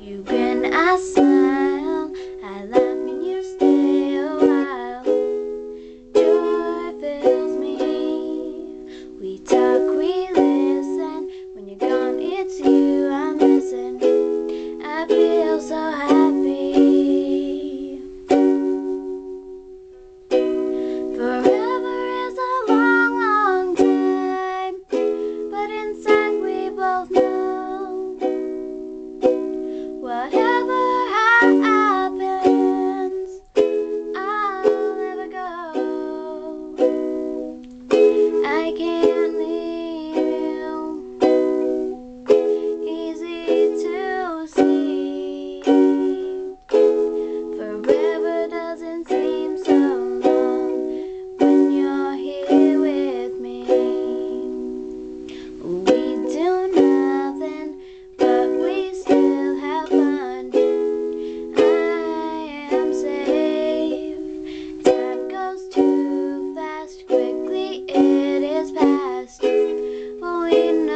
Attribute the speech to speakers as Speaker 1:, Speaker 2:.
Speaker 1: You grin, I Know